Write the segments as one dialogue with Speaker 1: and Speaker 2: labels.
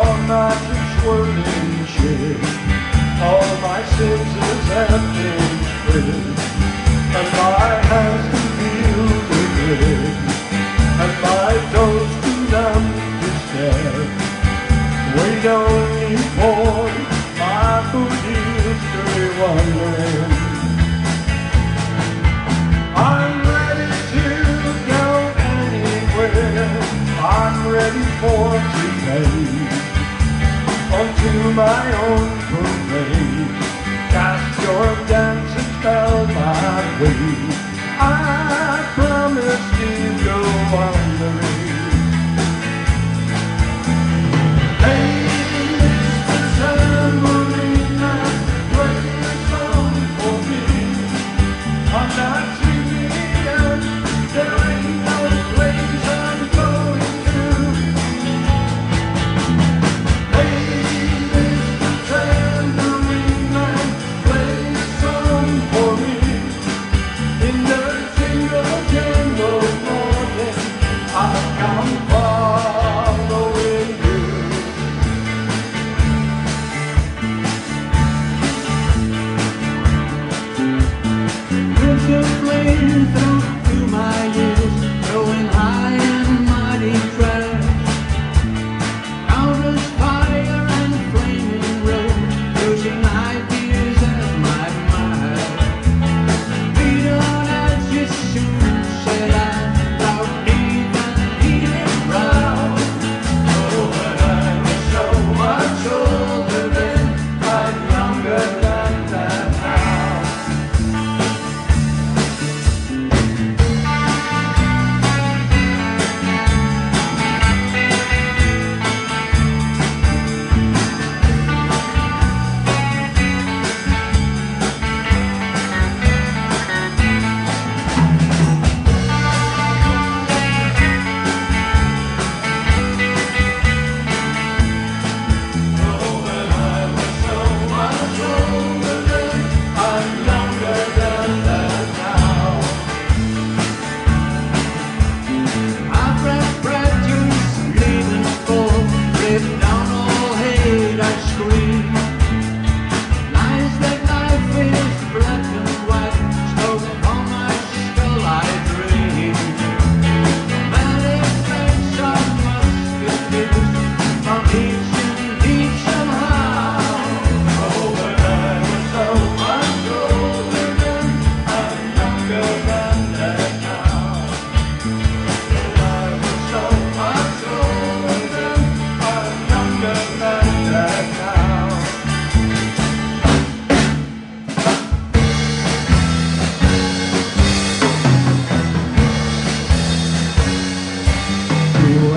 Speaker 1: on my swirling ship. All my senses have been stripped, and my hands can feel the grip, and my toes do numb the step. Wait only for my food be wondering, I'm ready to go anywhere. I'm ready for today to my own parade. Cast your dancing spell my way. I promise to go
Speaker 2: on.
Speaker 1: I'll come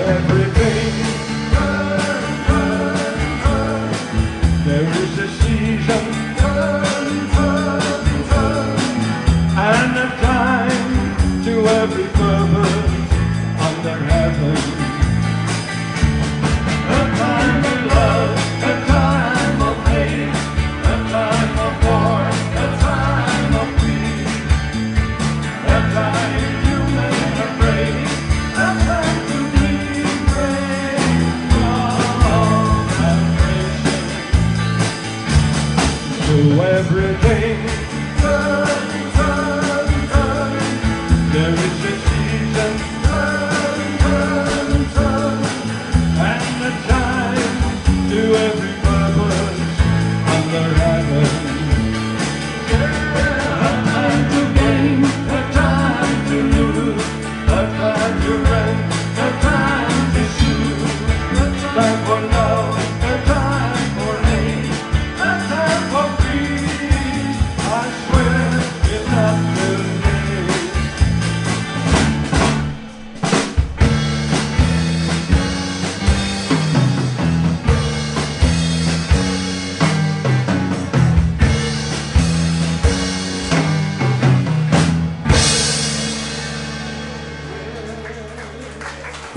Speaker 1: every everything. Turn. There is a season. And time to every purpose under heaven. A time to gain, a time to lose, a time to a time to shoot,